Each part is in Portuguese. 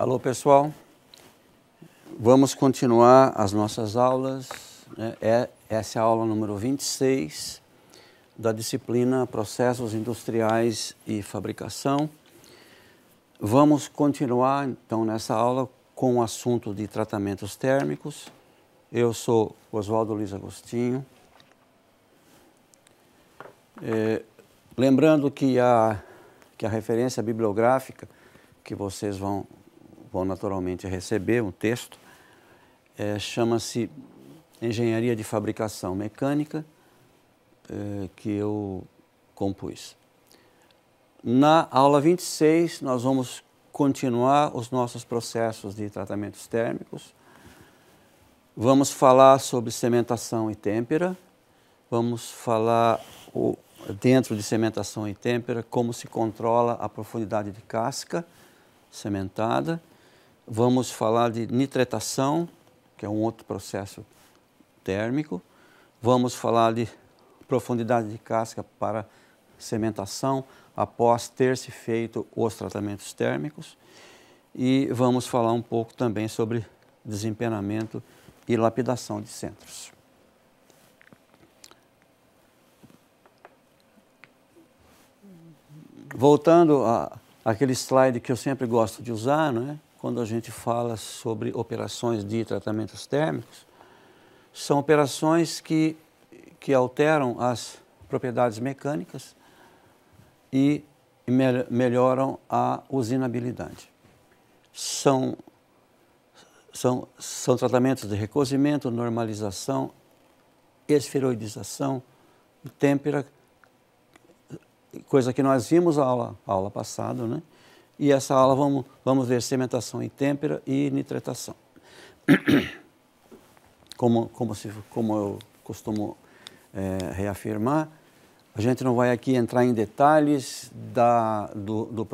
Alô, pessoal. Vamos continuar as nossas aulas. Né? É, essa é a aula número 26 da disciplina Processos Industriais e Fabricação. Vamos continuar, então, nessa aula com o assunto de tratamentos térmicos. Eu sou Oswaldo Luiz Agostinho. É, lembrando que a, que a referência bibliográfica que vocês vão, vão naturalmente receber, um texto, é, chama-se Engenharia de Fabricação Mecânica, é, que eu compus. Na aula 26, nós vamos continuar os nossos processos de tratamentos térmicos. Vamos falar sobre cementação e têmpera. Vamos falar o, dentro de cementação e têmpera como se controla a profundidade de casca cimentada. Vamos falar de nitretação, que é um outro processo térmico. Vamos falar de profundidade de casca para cementação após ter se feito os tratamentos térmicos. E vamos falar um pouco também sobre desempenamento e lapidação de centros. Voltando a aquele slide que eu sempre gosto de usar, né? Quando a gente fala sobre operações de tratamentos térmicos, são operações que, que alteram as propriedades mecânicas e me melhoram a usinabilidade. São, são, são tratamentos de recozimento, normalização, esferoidização, têmpera, coisa que nós vimos a aula, aula passada, né? E essa aula vamos, vamos ver cimentação e têmpera e nitretação. Como, como, se, como eu costumo é, reafirmar, a gente não vai aqui entrar em detalhes da, do, do,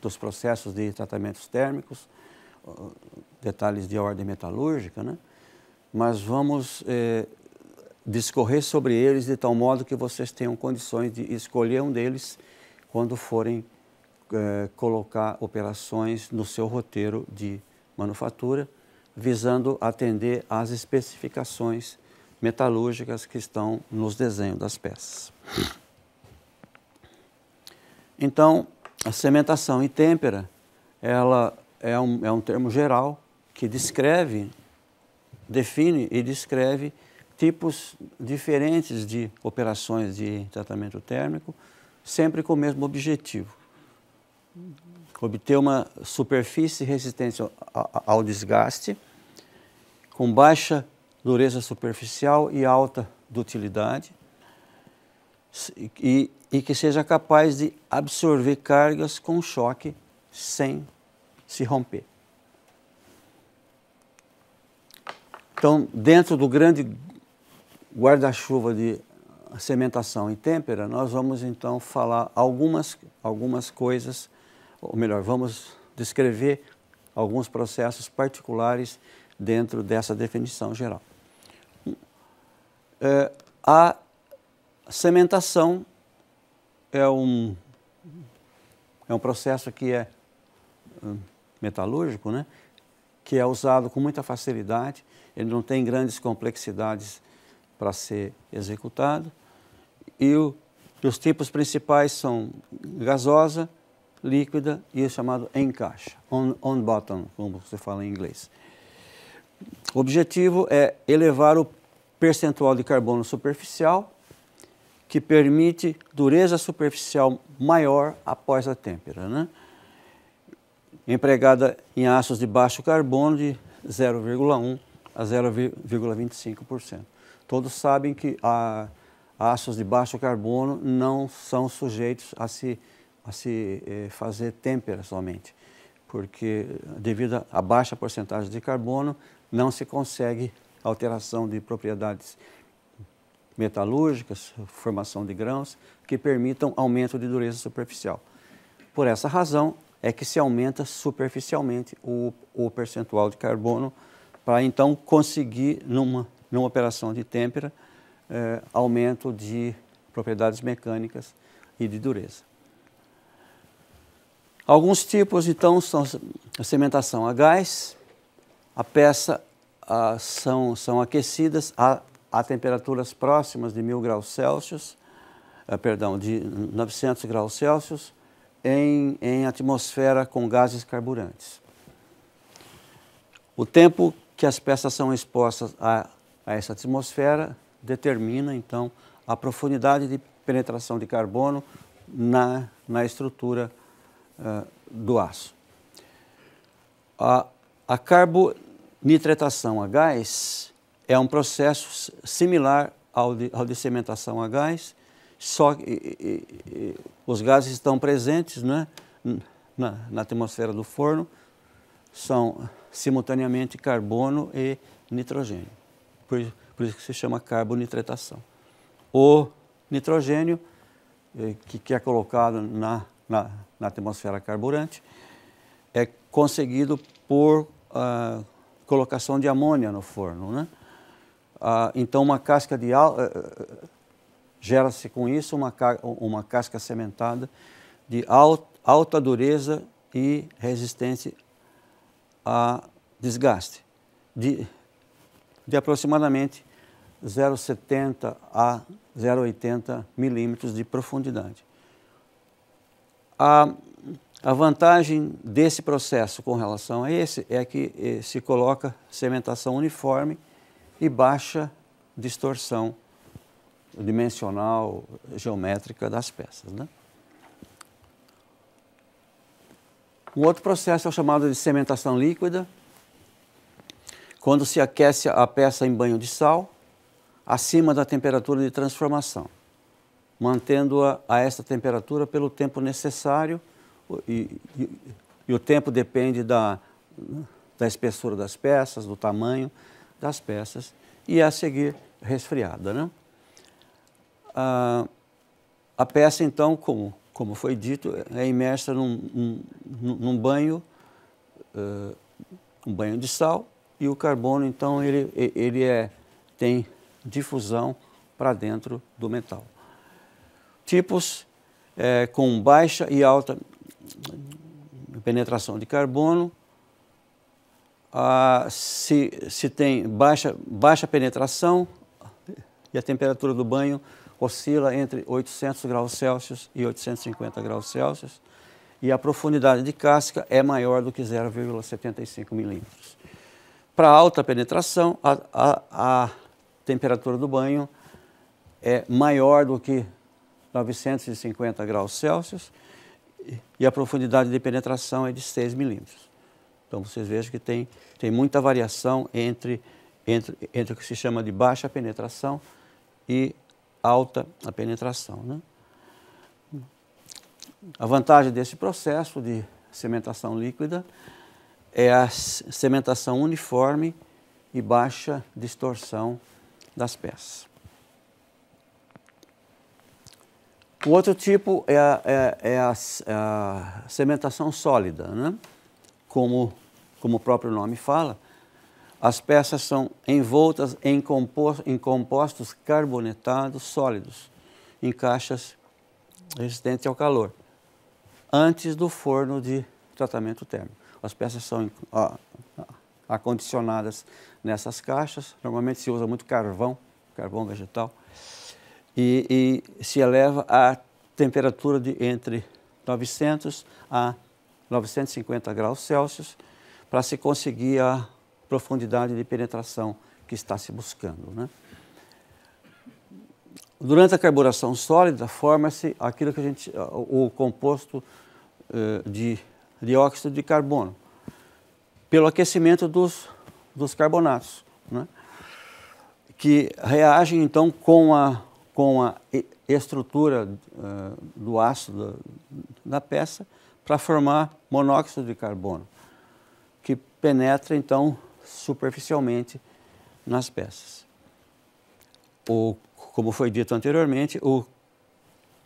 dos processos de tratamentos térmicos, detalhes de ordem metalúrgica, né? mas vamos é, discorrer sobre eles de tal modo que vocês tenham condições de escolher um deles quando forem é, colocar operações no seu roteiro de manufatura, visando atender às especificações metalúrgicas que estão nos desenhos das peças. Então, a cementação e têmpera, ela é um, é um termo geral que descreve, define e descreve tipos diferentes de operações de tratamento térmico, sempre com o mesmo objetivo. Obter uma superfície resistente ao desgaste, com baixa dureza superficial e alta dutilidade, e, e que seja capaz de absorver cargas com choque sem se romper. Então, dentro do grande guarda-chuva de cementação e têmpera, nós vamos então falar algumas, algumas coisas, ou melhor, vamos descrever alguns processos particulares dentro dessa definição geral. É, a cementação é um, é um processo que é hum, metalúrgico, né? que é usado com muita facilidade, ele não tem grandes complexidades para ser executado. E, o, os tipos principais são gasosa, líquida e o chamado encaixa, on, on bottom, como você fala em inglês. O objetivo é elevar o percentual de carbono superficial, que permite dureza superficial maior após a têmpera, né? empregada em aços de baixo carbono de 0,1 a 0,25%. Todos sabem que a, aços de baixo carbono não são sujeitos a se, a se eh, fazer têmpera somente, porque devido à baixa porcentagem de carbono não se consegue alteração de propriedades metalúrgicas, formação de grãos, que permitam aumento de dureza superficial. Por essa razão é que se aumenta superficialmente o, o percentual de carbono para então conseguir, numa numa operação de têmpera, é, aumento de propriedades mecânicas e de dureza. Alguns tipos, então, são a cimentação a gás, a peça a, são, são aquecidas a, a temperaturas próximas de 1000 graus Celsius, a, perdão, de 900 graus Celsius, em, em atmosfera com gases carburantes. O tempo que as peças são expostas a, a essa atmosfera determina, então, a profundidade de penetração de carbono na, na estrutura uh, do aço. A, a a gás é um processo similar ao de, ao de cimentação a gás, só que e, e, os gases estão presentes né, na, na atmosfera do forno, são simultaneamente carbono e nitrogênio. Por, por isso que se chama carbonitretação. O nitrogênio, eh, que é colocado na, na, na, atmosfera carburante, é conseguido por uh, colocação de amônia no forno. Né? Uh, então, uma casca de uh, gera-se com isso uma, uma casca sementada de alta, alta dureza e resistente a desgaste, de, de aproximadamente 0,70 a 0,80 milímetros de profundidade. A, a vantagem desse processo com relação a esse é que eh, se coloca cimentação uniforme e baixa distorção dimensional, geométrica das peças. Né? Um outro processo é o chamado de cimentação líquida, quando se aquece a peça em banho de sal, acima da temperatura de transformação, mantendo-a a esta temperatura pelo tempo necessário e, e, e o tempo depende da, da espessura das peças, do tamanho das peças e a seguir resfriada. Né? A, a peça então, como, como foi dito, é imersa num, num, num banho, uh, um banho de sal e o carbono então ele, ele é, tem difusão para dentro do metal. Tipos é, com baixa e alta penetração de carbono, ah, se, se tem baixa, baixa penetração e a temperatura do banho oscila entre 800 graus Celsius e 850 graus Celsius e a profundidade de casca é maior do que 0,75 milímetros. Para alta penetração, a, a, a temperatura do banho é maior do que 950 graus Celsius e a profundidade de penetração é de 6 milímetros. Então vocês vejam que tem, tem muita variação entre, entre, entre o que se chama de baixa penetração e alta a penetração. Né? A vantagem desse processo de cimentação líquida é a cimentação uniforme e baixa distorção das peças. O outro tipo é a, é, é a, é a cimentação sólida, né? como, como o próprio nome fala, as peças são envoltas em, em compostos carbonetados sólidos, em caixas resistentes ao calor, antes do forno de tratamento térmico. As peças são ó, acondicionadas nessas caixas. Normalmente se usa muito carvão, carvão vegetal, e, e se eleva a temperatura de entre 900 a 950 graus Celsius para se conseguir a profundidade de penetração que está se buscando. Né? Durante a carburação sólida, forma-se aquilo que a gente, o composto eh, de dióxido de carbono, pelo aquecimento dos dos carbonatos, né? que reagem então com a, com a estrutura uh, do ácido da, peça para formar monóxido de carbono, que penetra então superficialmente nas peças. O, como foi dito anteriormente, o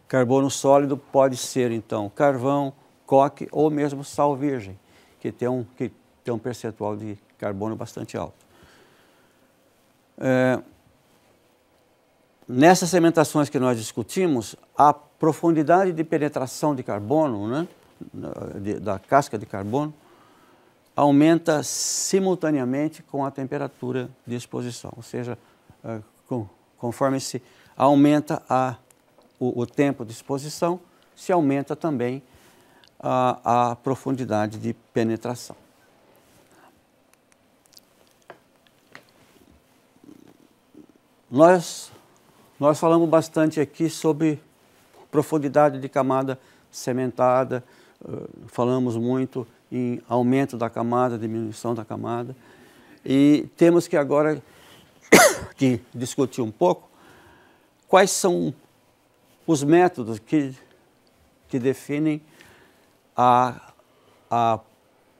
carbono sólido pode ser então carvão, coque ou mesmo sal virgem, que tem um, que tem um percentual de carbono bastante alto. É, nessas cimentações que nós discutimos, a profundidade de penetração de carbono né, da casca de carbono aumenta simultaneamente com a temperatura de exposição, ou seja, com, conforme se aumenta a, o, o, tempo de exposição, se aumenta também a, a profundidade de penetração. Nós, nós falamos bastante aqui sobre profundidade de camada cementada, uh, falamos muito em aumento da camada, diminuição da camada, e temos que agora que discutir um pouco quais são os métodos que, que definem a, a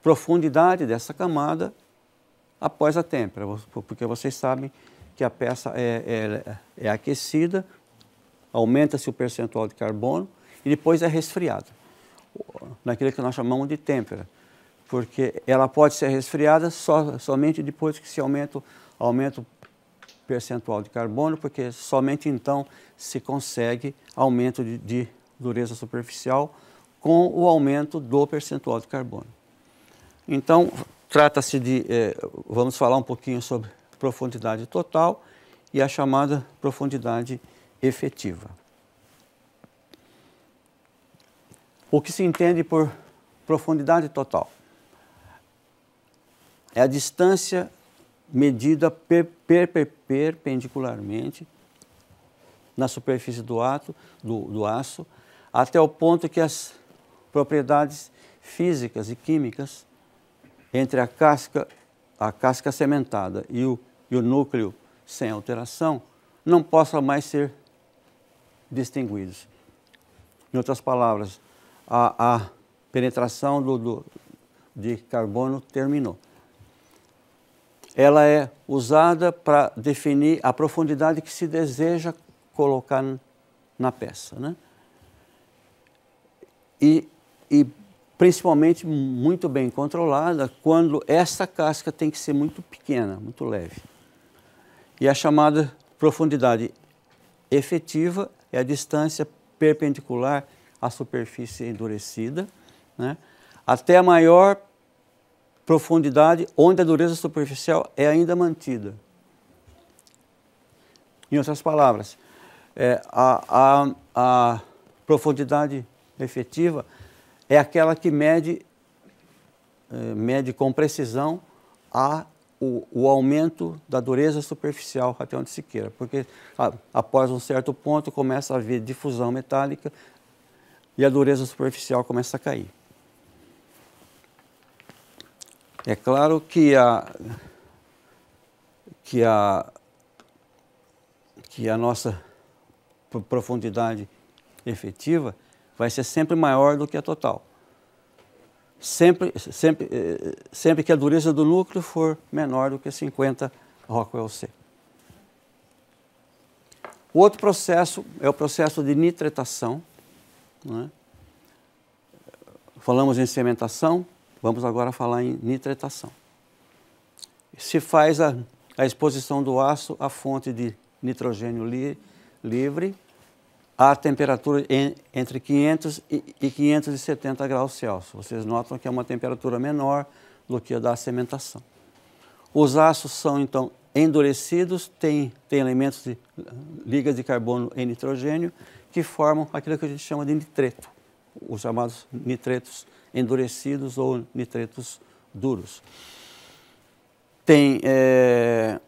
profundidade dessa camada após a têmpera, porque vocês sabem que a peça é, é, é aquecida, aumenta-se o percentual de carbono e depois é resfriada, naquilo que nós chamamos de têmpera, porque ela pode ser resfriada só, somente depois que se aumenta, aumenta o percentual de carbono, porque somente então se consegue aumento de, de dureza superficial com o aumento do percentual de carbono. Então, trata-se de, eh, vamos falar um pouquinho sobre profundidade total e a chamada profundidade efetiva. O que se entende por profundidade total? É a distância medida per, per, per, perpendicularmente na superfície do, ato, do, do aço até o ponto que as propriedades físicas e químicas entre a casca, a casca cementada e o e o núcleo sem alteração não possam mais ser distinguidos. Em outras palavras, a, a penetração do, do, de carbono terminou. Ela é usada para definir a profundidade que se deseja colocar na peça. Né? E, e principalmente muito bem controlada quando essa casca tem que ser muito pequena, muito leve. E a chamada profundidade efetiva é a distância perpendicular à superfície endurecida, né? até a maior profundidade onde a dureza superficial é ainda mantida. Em outras palavras, é, a, a, a profundidade efetiva é aquela que mede, é, mede com precisão a o, o, aumento da dureza superficial até onde se queira, porque a, após um certo ponto começa a haver difusão metálica e a dureza superficial começa a cair. É claro que a, que a, que a nossa profundidade efetiva vai ser sempre maior do que a total sempre, sempre, eh, sempre que a dureza do núcleo for menor do que 50 Rockwell C. O outro processo é o processo de nitretação. Né? Falamos em cementação, vamos agora falar em nitretação. Se faz a, a exposição do aço à fonte de nitrogênio li, livre a temperatura entre 500 e 570 graus Celsius. Vocês notam que é uma temperatura menor do que a da cementação. Os aços são então endurecidos, têm, têm elementos de ligas de carbono e nitrogênio que formam aquilo que a gente chama de nitreto, os chamados nitretos endurecidos ou nitretos duros. Tem, é,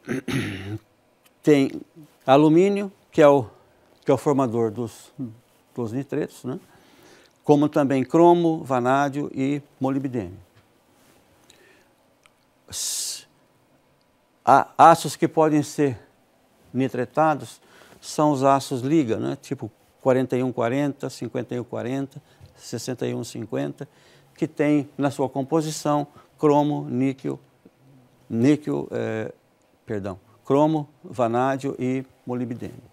tem alumínio, que é o que é o formador dos, dos nitretos, né? como também cromo, vanádio e molibdênio. Aços que podem ser nitretados são os aços liga, né? tipo 4140, 5140, 6150, que tem na sua composição cromo, níquel, níquel, é, perdão, cromo, vanádio e molibdênio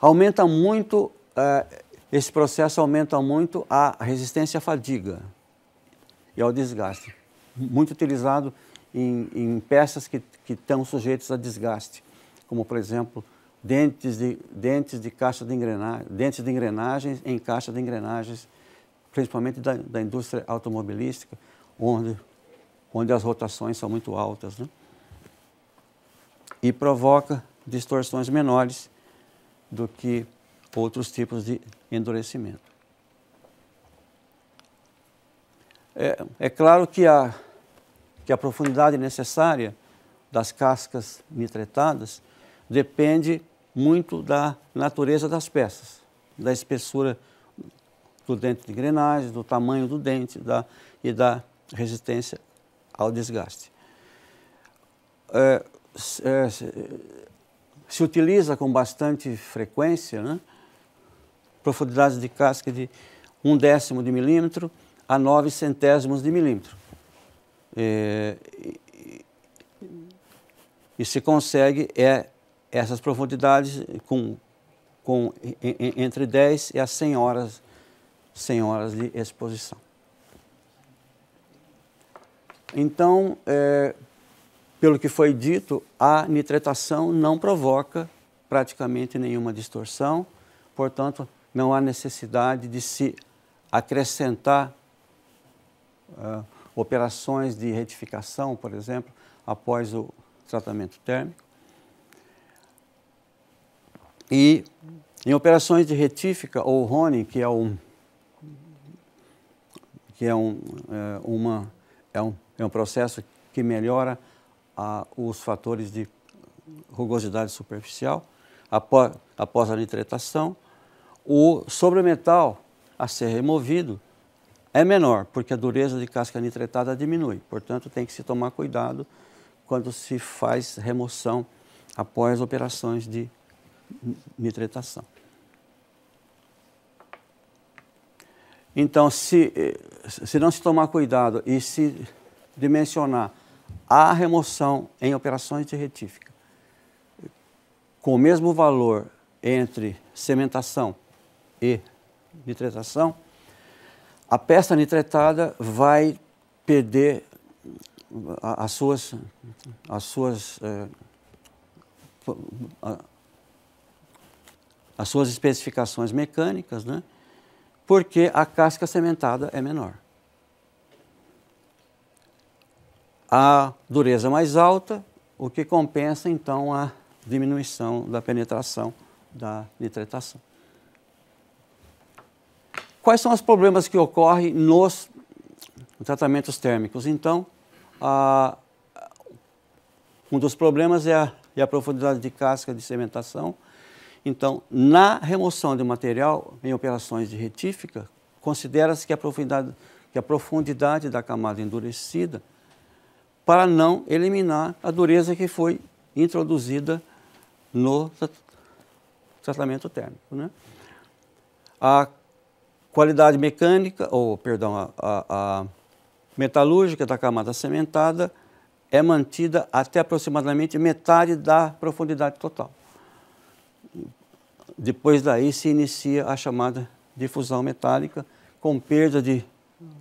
aumenta muito, uh, esse processo aumenta muito a resistência à fadiga e ao desgaste. Muito utilizado em, em peças que, que estão sujeitas a desgaste, como por exemplo dentes de, dentes de caixa de engrenagem, dentes de engrenagens em caixa de engrenagens principalmente da, da indústria automobilística, onde, onde as rotações são muito altas. Né? E provoca distorções menores do que outros tipos de endurecimento. É, é claro que a, que a profundidade necessária das cascas nitretadas depende muito da natureza das peças, da espessura do dente de engrenagem, do tamanho do dente da, e da resistência ao desgaste. É, é, se utiliza com bastante frequência né, profundidades de casca de um décimo de milímetro a nove centésimos de milímetro. É, e, e, se consegue é essas profundidades com, com entre 10 e as 100 horas, 100 horas de exposição. Então, é, pelo que foi dito, a nitretação não provoca praticamente nenhuma distorção, portanto, não há necessidade de se acrescentar uh, operações de retificação, por exemplo, após o tratamento térmico. E em operações de retífica ou RONI, que é um que é um, é, uma, é um, é um processo que melhora a, os fatores de rugosidade superficial após, após a nitretação, o sobremetal a ser removido é menor, porque a dureza de casca nitretada diminui. Portanto, tem que se tomar cuidado quando se faz remoção após operações de nitretação. Então, se, se não se tomar cuidado e se dimensionar a remoção em operações de retífica com o mesmo valor entre cementação e nitretação, a peça nitretada vai perder as suas, as suas, é, as suas especificações mecânicas, né? porque a casca cementada é menor. A dureza mais alta, o que compensa então a diminuição da penetração da nitretação. Quais são os problemas que ocorrem nos tratamentos térmicos? Então, a, um dos problemas é a, é a profundidade de casca de cementação. Então, na remoção de material em operações de retífica, considera-se que que a profundidade da camada endurecida para não eliminar a dureza que foi introduzida no tratamento térmico. Né? A qualidade mecânica, ou perdão, a, a, a metalúrgica da camada cimentada é mantida até aproximadamente metade da profundidade total. Depois daí se inicia a chamada difusão metálica, com perda de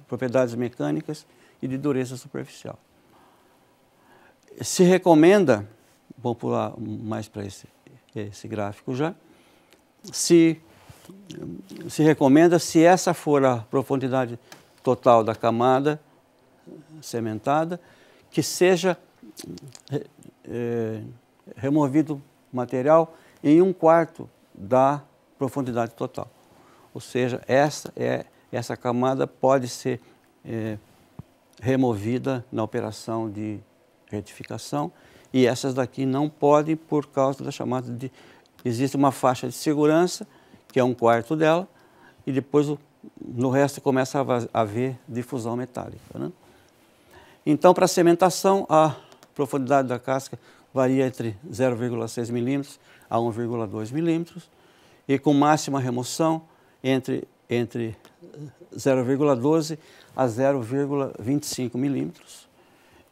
propriedades mecânicas e de dureza superficial se recomenda, vou pular mais para esse, esse gráfico já, se, se recomenda, se essa for a profundidade total da camada cementada, que seja é, removido material em um quarto da profundidade total. Ou seja, essa, é, essa camada pode ser é, removida na operação de retificação e essas daqui não podem por causa da chamada de... Existe uma faixa de segurança, que é um quarto dela, e depois no resto começa a haver difusão metálica. Né? Então, para a cementação, a profundidade da casca varia entre 0,6 milímetros a 1,2 milímetros, e com máxima remoção entre, entre 0,12 a 0,25 milímetros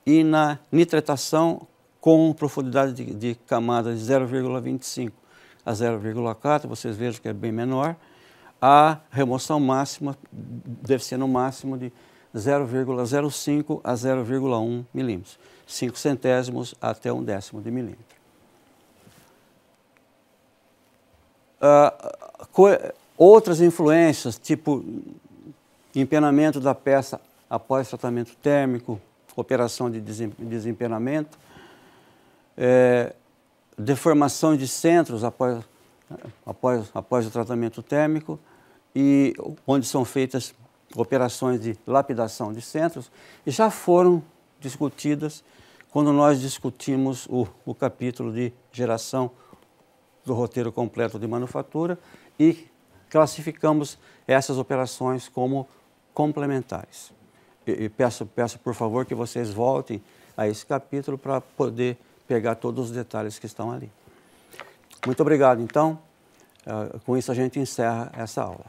e na nitretação com profundidade de, de camada de 0,25 a 0,4, vocês vejam que é bem menor, a remoção máxima deve ser no máximo de 0,05 a 0,1 milímetros, 5 centésimos até um décimo de milímetro. Uh, outras influências, tipo empenamento da peça após tratamento térmico, operação de desempenamento, é, deformação de centros após, após, após o tratamento térmico e onde são feitas operações de lapidação de centros, já foram discutidas quando nós discutimos o, o capítulo de geração do roteiro completo de manufatura e classificamos essas operações como complementares. E, peço, peço, por favor, que vocês voltem a esse capítulo para poder pegar todos os detalhes que estão ali. Muito obrigado, então. Uh, com isso a gente encerra essa aula.